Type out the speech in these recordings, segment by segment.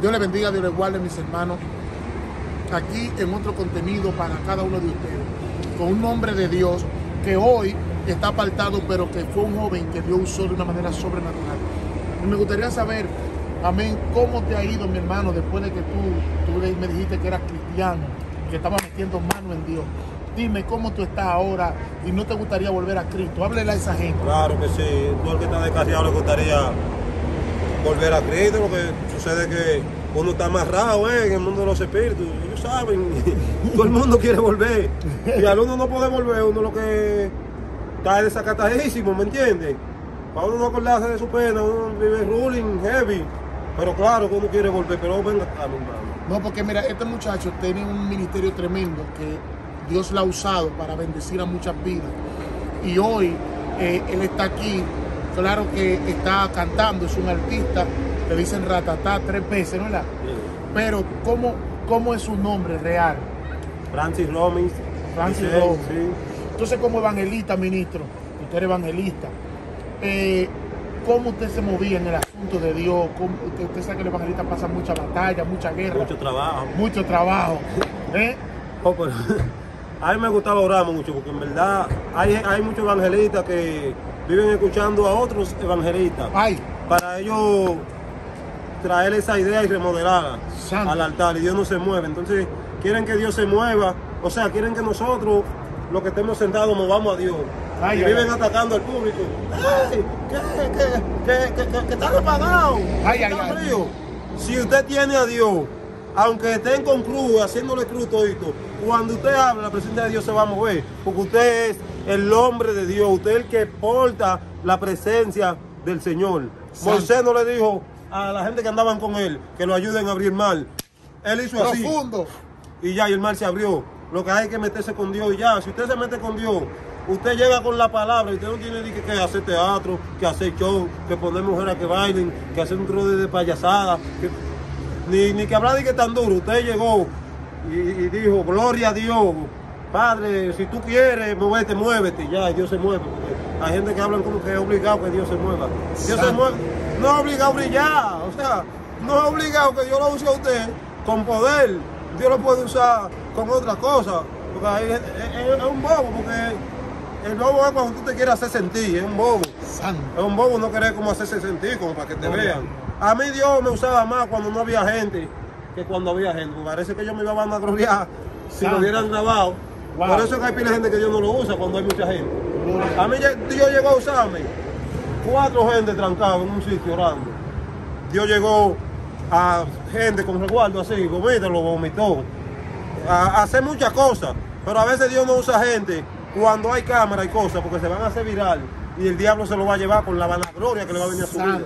Dios le bendiga, Dios le guarde, mis hermanos. Aquí en otro contenido para cada uno de ustedes, con un nombre de Dios que hoy está apartado, pero que fue un joven que Dios usó de una manera sobrenatural. Y me gustaría saber, amén, cómo te ha ido, mi hermano, después de que tú, tú me dijiste que eras cristiano, que estabas metiendo mano en Dios. Dime cómo tú estás ahora y no te gustaría volver a Cristo. Háblele a esa gente. Claro que sí, todo el que está descasiado le gustaría volver a Cristo, lo que sucede que uno está amarrado eh, en el mundo de los espíritus, ellos saben, todo el mundo quiere volver, y al uno no puede volver, uno lo que está es desacatadísimo, ¿me entiendes? Para uno no acordarse de su pena, uno vive ruling heavy, pero claro que uno quiere volver, pero venga acá, mi hermano. No, porque mira, este muchacho tiene un ministerio tremendo que Dios lo ha usado para bendecir a muchas vidas. Y hoy eh, él está aquí, claro que está cantando, es un artista, le dicen ratatá tres veces, ¿no? es verdad? Pero ¿cómo, ¿cómo es su nombre real? Francis Robbins. Francis Michelle, Robbins. sí. Entonces, como evangelista, ministro, usted era evangelista, eh, ¿cómo usted se movía en el asunto de Dios? ¿Cómo- usted, usted sabe que el evangelista pasa mucha batalla, mucha guerra, Mucho trabajo. mucho trabajo. ¿eh? Oh, pero a mí me gustaba orar mucho, porque en verdad hay, hay muchos evangelistas que viven escuchando a otros evangelistas Ay, para ellos traer esa idea y remodelarla Santo. al altar y Dios no se mueve. Entonces quieren que Dios se mueva, o sea, quieren que nosotros, los que estemos sentados, movamos a Dios. Ay, y ay, viven ay. atacando al público. ¡Ay! ¿Qué, qué, qué, qué, qué- qué están apagados? Ay, ay, ¿Están ay. fríos? Si usted tiene a Dios, aunque estén con cruz, haciéndole cruz todito, cuando usted habla, la presencia de Dios se va a mover, porque usted es el hombre de Dios, usted es el que porta la presencia del Señor. Santo. Moisés no le dijo a la gente que andaban con él que lo ayuden a abrir el mar. Él hizo así profundo. y ya y el mar se abrió. Lo que hay es que meterse con Dios y ya. Si usted se mete con Dios, usted llega con la palabra y usted no tiene ni que, que hacer teatro, que hacer show, que poner mujeres a que bailen, que hacer un truco de payasada, que- ni, ni que hablar de que tan duro. Usted llegó y, y dijo, gloria a Dios. Padre, si tú quieres moverte, muévete. Ya, y Dios se mueve. Porque hay gente que hablan como que es obligado que Dios se mueva. Dios se mueve. No es obligado a brillar. O sea, no es obligado que Dios lo use a usted con poder. Dios lo puede usar con otras cosas. Porque ahí es, es- es un bobo, porque el bobo es cuando tú te quieres hacer sentir, es un bobo. Santo. Es un bobo no querer como hacerse sentir, como para que te vean. A mí Dios me usaba más cuando no había gente que cuando había gente. Parece que yo me iba a vanagloriar si lo hubieran grabado. Wow. Por eso es que hay pila de gente que Dios no lo usa cuando hay mucha gente. A mí Dios llegó a usarme. Cuatro gente trancados en un sitio orando. Dios llegó a gente con resguardo así, vomita, lo vomitó. A, a hacer muchas cosas. Pero a veces Dios no usa gente cuando hay cámara y cosas porque se van a hacer viral y el diablo se lo va a llevar con la vanagloria que le va a venir a su vida.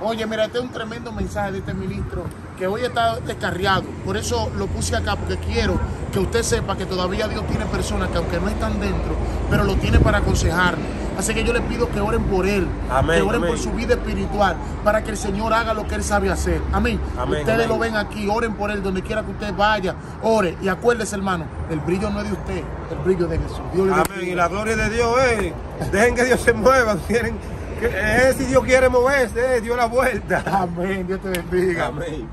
Oye, mira, este es un tremendo mensaje de este ministro que hoy está descarriado. Por eso lo puse acá, porque quiero que usted sepa que todavía Dios tiene personas que aunque no están dentro, pero lo tiene para aconsejarnos. Así que yo les pido que oren por él, Amén, que oren amén. por su vida espiritual, para que el Señor haga lo que él sabe hacer. Amén. Amén, Ustedes lo ven aquí, oren por él, donde quiera que usted vaya, ore. Y acuérdese, hermano, el brillo no es de usted, el brillo es de Jesús. Dios le Amén. Y la gloria de Dios es. Dejen que Dios se mueva. Quieren, que, eh, si Dios quiere moverse, eh, dio la vuelta. Amén. Dios te bendiga. Amén.